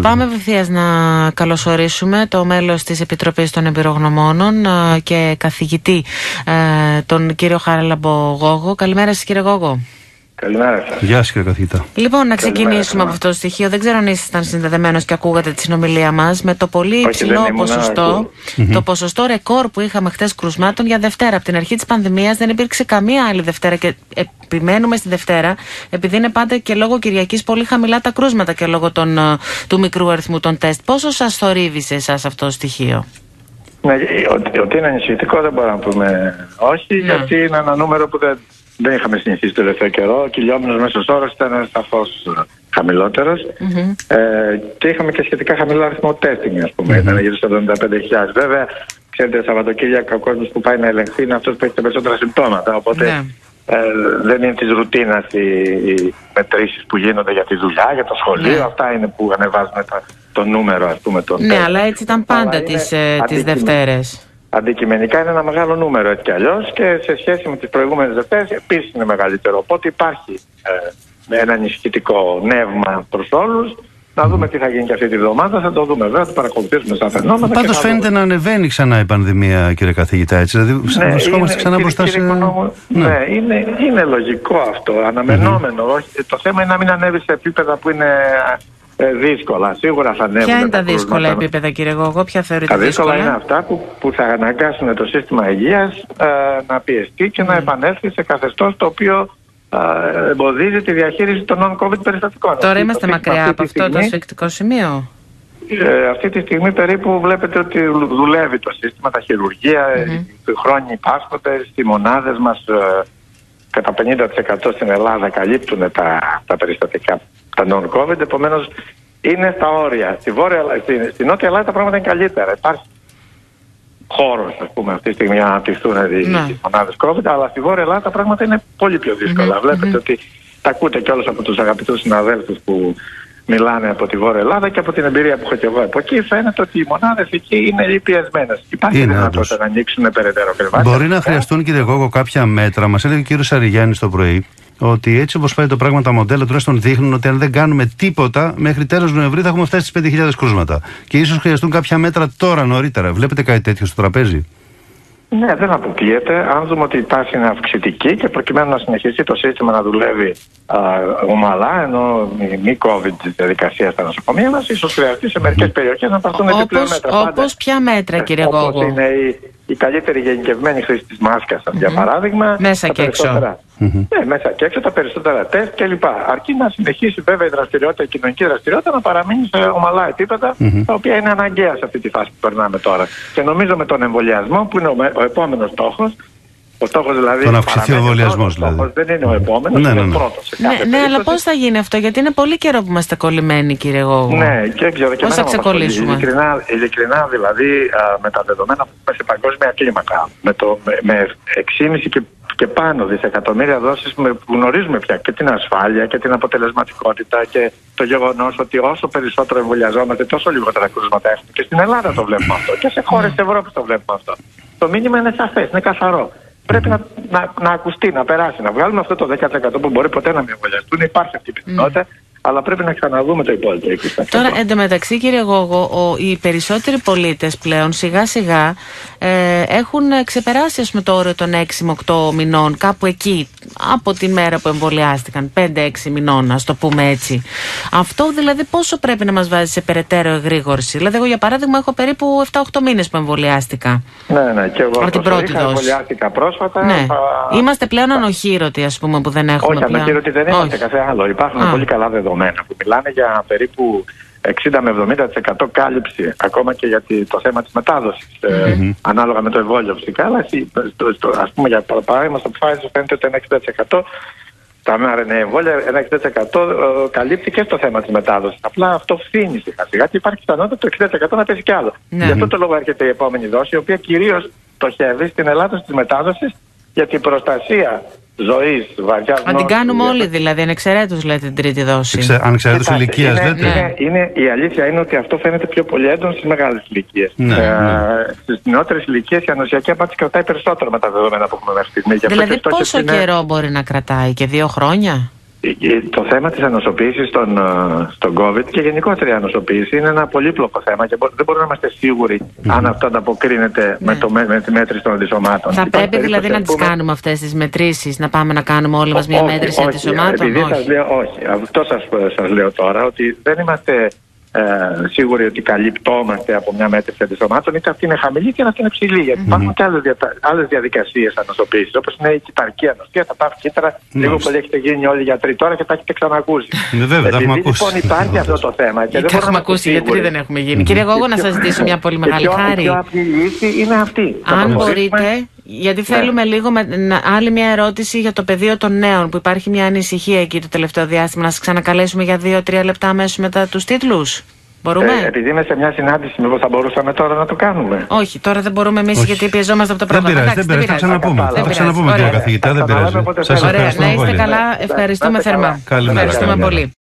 Πάμε απευθεία να καλωσορίσουμε το μέλος της Επιτροπής των Εμπειρογνωμόνων ε, και καθηγητή ε, τον κύριο Χάραλαμπο Γόγο. Καλημέρα σας κύριε Γόγο. Καλημέρα σας. Γεια σας, κύριε καθηγητά. Λοιπόν, να ξεκινήσουμε από αυτό το στοιχείο. Δεν ξέρω αν ήσασταν συνδεδεμένος και ακούγατε τη συνομιλία μας. Με το πολύ υψηλό ποσοστό, το ποσοστό ρεκόρ που είχαμε χθες κρουσμάτων για Δευτέρα. Από την αρχή της πανδημίας δεν υπήρξε καμία άλλη Δευτέρα. Και επιμένουμε στη Δευτέρα, επειδή είναι πάντα και λόγω Κυριακής πολύ χαμηλά τα κρούσματα και λόγω των, ε, του μικρού αριθμού των τεστ. Πόσο σας θορύβει σε εσάς αυτό το στοιχείο; Ναι, ότι, ότι είναι ανησυχητικό δεν μπορούμε να πούμε όχι, ναι. γιατί είναι ένα νούμερο που δεν δεν είχαμε συνηθίσει το τελευταίο καιρό. Ο κυλιόμενος μέσος όρος ήταν σαφώ χαμηλότερος. Mm-hmm. Ε, και είχαμε και σχετικά χαμηλό αριθμό τέστινγκ, ας πούμε. Mm-hmm. Ήταν γύρω στα 75.000. Βέβαια, ξέρετε, Σαββατοκύριακο ο κόσμος που πάει να ελεγχθεί είναι αυτός που έχει τα περισσότερα συμπτώματα. Οπότε yeah. Ναι. ε, δεν είναι της ρουτίνας οι, οι μετρήσεις που γίνονται για τη δουλειά, για το σχολείο. Yeah. Αυτά είναι που ανεβάζουν το νούμερο, ας πούμε. Των ναι, αλλά έτσι ήταν πάντα τις ε, Δευτέρες αντικειμενικά είναι ένα μεγάλο νούμερο έτσι κι αλλιώς και σε σχέση με τις προηγούμενες Δευτέρε επίσης είναι μεγαλύτερο. Οπότε υπάρχει ε, ένα ενισχυτικό νεύμα προς όλους. Να δούμε τι θα γίνει και αυτή τη βδομάδα. Θα το δούμε βέβαια, θα παρακολουθήσουμε σαν φαινόμενα. Πάντως φαίνεται να ανεβαίνει ξανά η πανδημία, κύριε καθηγητά. Έτσι. Δηλαδή, ναι, βρισκόμαστε ξανά μπροστά σε. Ναι, ναι είναι, είναι λογικό αυτό. Αναμενόμενο. Mm-hmm. Το θέμα είναι να μην ανέβει σε επίπεδα που είναι ε, δύσκολα. Σίγουρα θα ανέβουν. Ποια είναι τα δύσκολα επίπεδα, κύριε Γόγο, ποια θεωρείτε τα δύσκολα. είναι αυτά που, που θα αναγκάσουν το σύστημα υγείας ε, να πιεστεί και να επανέλθει σε καθεστώς το οποίο ε, εμποδίζει τη διαχείριση των non-COVID περιστατικών. Τώρα είμαστε μακριά από αυτό το ασφικτικό σημείο. Ε, αυτή τη στιγμή περίπου βλέπετε ότι δουλεύει το σύστημα, τα χειρουργία, mm-hmm. οι χρόνοι υπάρχονται, οι μονάδες μας ε, κατά 50% στην Ελλάδα καλύπτουν τα, τα περιστατικά τα non-COVID, επομένως είναι στα όρια. Στη, βόρεια, στη, στη Νότια Ελλάδα τα πράγματα είναι καλύτερα. Υπάρχει χώρος, ας πούμε, αυτή τη στιγμή να αναπτυχθούν ναι. οι μονάδες COVID, αλλά στη Βόρεια Ελλάδα τα πράγματα είναι πολύ πιο δύσκολα. Mm-hmm. Βλέπετε mm-hmm. ότι τα ακούτε κιόλα από τους αγαπητούς συναδέλφους που μιλάνε από τη Βόρεια Ελλάδα και από την εμπειρία που έχω και εγώ από εκεί, φαίνεται ότι οι μονάδες εκεί είναι πιεσμένες. Υπάρχει είναι, δυνατότητα να ανοίξουν περαιτέρω κρεβάτια. Μπορεί να χρειαστούν, κύριε Γόγο, κάποια μέτρα. Μας έλεγε ο κύριος Αριγιάννη το πρωί ότι έτσι όπως πάει το πράγμα, τα μοντέλα τουλάχιστον δείχνουν ότι αν δεν κάνουμε τίποτα, μέχρι τέλος Νοεμβρίου θα έχουμε φτάσει στις 5.000 κρούσματα. Και ίσως χρειαστούν κάποια μέτρα τώρα νωρίτερα. Βλέπετε κάτι τέτοιο στο τραπέζι; Ναι, δεν αποκλείεται. Αν δούμε ότι η τάση είναι αυξητική και προκειμένου να συνεχίσει το σύστημα να δουλεύει α, ομαλά, ενώ η μη COVID διαδικασία στα νοσοκομεία μας, ίσως χρειαστεί σε μερικές περιοχές να πάρθουν επιπλέον μέτρα. Όπως ποια μέτρα, κύριε Γόγο; Όπω είναι η, η καλύτερη γενικευμένη χρήση της μάσκας, για παράδειγμα. Μέσα και έξω. Ναι, μέσα και έξω τα περισσότερα τεστ κλπ. Αρκεί να συνεχίσει βέβαια η δραστηριότητα, η κοινωνική δραστηριότητα να παραμείνει σε ομαλά επίπεδα, τα οποία είναι αναγκαία σε αυτή τη φάση που περνάμε τώρα. Και νομίζω με τον εμβολιασμό, που είναι ο, ο επόμενος στόχος, ο στόχος δηλαδή. Τον αυξηθεί ο εμβολιασμό δηλαδή. Δεν είναι ο επόμενος, ναι, ναι, ναι. είναι ο πρώτο. Ναι, ναι, αλλά πώς θα γίνει αυτό, γιατί είναι πολύ καιρό που είμαστε κολλημένοι, κύριε Γόγου. Ναι, και ξέρω και Πώς θα ξεκολλήσουμε; Ειλικρινά, ειλικρινά δηλαδή α, με τα δεδομένα που έχουμε σε παγκόσμια κλίμακα, με, το, με, με 6,5 και και πάνω δισεκατομμύρια δόσεις που γνωρίζουμε πια και την ασφάλεια και την αποτελεσματικότητα και το γεγονός ότι όσο περισσότερο εμβολιαζόμαστε, τόσο λιγότερα κρούσματα έχουμε. Και στην Ελλάδα το βλέπουμε αυτό. Και σε χώρες της Ευρώπης το βλέπουμε αυτό. Το μήνυμα είναι σαφές, είναι καθαρό. Πρέπει να, να, να ακουστεί, να περάσει, να βγάλουμε αυτό το 10% που μπορεί ποτέ να μην εμβολιαστούν. Υπάρχει αυτή η πιθανότητα αλλά πρέπει να ξαναδούμε το υπόλοιπο. Τώρα, εντωμεταξύ, κύριε Γόγο, ο, οι περισσότεροι πολίτες πλέον σιγά σιγά ε, έχουν ξεπεράσει ας πούμε, το όριο των 6 με 8 μηνών, κάπου εκεί, από τη μέρα που εμβολιάστηκαν, 5-6 μηνών, ας το πούμε έτσι. Αυτό δηλαδή πόσο πρέπει να μας βάζει σε περαιτέρω εγρήγορση; Δηλαδή, εγώ για παράδειγμα έχω περίπου 7-8 μήνες που εμβολιάστηκα. Ναι, ναι, και εγώ από την πρώτη δόση. Εμβολιάστηκα πρόσφατα. Ναι. Θα... Είμαστε πλέον ανοχήρωτοι, ας πούμε, που δεν έχουμε. Όχι, ανοχήρωτοι δεν είμαστε καθένα άλλο. Υπάρχουν πολύ καλά δεδομένα δεδομένα που μιλάνε για περίπου 60 με 70% κάλυψη ακόμα και για το θέμα της μετάδοσης ε, ανάλογα με το εμβόλιο φυσικά αλλά ας πούμε για παράδειγμα στο Pfizer φαίνεται ότι ένα 60% τα mRNA εμβόλια ένα 60% ε, καλύπτει και στο θέμα της μετάδοσης. Απλά αυτό φθήνει σιγά σιγά και υπάρχει πιθανότητα το 60% να πέσει κι άλλο. Ναι. γι' αυτό το λόγο έρχεται η επόμενη δόση η οποία κυρίως στοχεύει στην Ελλάδα στις μετάδοσης για την προστασία ζωής, βαριάς γνώση. Αν την κάνουμε όλοι δηλαδή, ανεξαιρέτως λέτε την τρίτη δόση. Εξε, ανεξαιρέτως ηλικίας, λέτε. Είναι, είναι, η αλήθεια είναι ότι αυτό φαίνεται πιο πολύ έντονο στις μεγάλες ηλικίες. Ναι, ε, ναι. Στις νεότερες ηλικίες η ανοσιακή απάντηση κρατάει περισσότερο με τα δεδομένα που έχουμε μέχρι στιγμή. Δηλαδή, πόσο καιρό μπορεί να κρατάει, και δύο χρόνια; Το θέμα της ανοσοποίησης στον, στον COVID και γενικότερα η ανοσοποίηση είναι ένα πολύπλοκο θέμα και δεν μπορούμε να είμαστε σίγουροι αν αυτό ανταποκρίνεται με, ναι. το, με τη μέτρηση των αντισωμάτων. Θα πρέπει δηλαδή να τις κάνουμε αυτές τις μετρήσεις, να πάμε να κάνουμε όλοι μας μια μέτρηση αντισωμάτων. Επειδή όχι. Σας λέω, όχι. Αυτό σας, σας λέω τώρα, ότι δεν είμαστε ε, σίγουροι ότι καλυπτόμαστε από μια μέτρηση αντισωμάτων, είτε αυτή είναι χαμηλή είτε αυτή είναι ψηλή. Γιατί mm-hmm. υπάρχουν και άλλες διατα... διαδικασίες ανοσοποίησης, όπως είναι η κυταρική ανοστία. Θα πάρει κύτταρα, λίγο πολύ έχετε γίνει όλοι οι γιατροί τώρα και τα έχετε ξανακούσει. Ναι, βέβαια, τα έχουμε ακούσει. Λοιπόν, υπάρχει αυτό το θέμα. Και δεν τα έχουμε ακούσει, γιατί δεν έχουμε γίνει. Κύριε Γόγο, να σα ζητήσω μια πολύ μεγάλη χάρη. Η πιο απλή λύση είναι αυτή. Αν μπορείτε, γιατί ναι. θέλουμε λίγο με, άλλη μια ερώτηση για το πεδίο των νέων, που υπάρχει μια ανησυχία εκεί το τελευταίο διάστημα. Να σας ξανακαλέσουμε για δύο-τρία λεπτά αμέσως μετά τους τίτλους. Μπορούμε; Ε, επειδή είμαι σε μια συνάντηση, μήπως θα μπορούσαμε τώρα να το κάνουμε; Όχι, τώρα δεν μπορούμε εμείς γιατί πιεζόμαστε από το πράγμα. Δεν πειράζει, δεν πειράζει. Θα ξαναπούμε. Θα ξαναπούμε, κύριε καθηγητά. Δεν πειράζει. Σας ευχαριστώ. Να είστε καλά. Ευχαριστούμε θερμά. Ευχαριστούμε πολύ.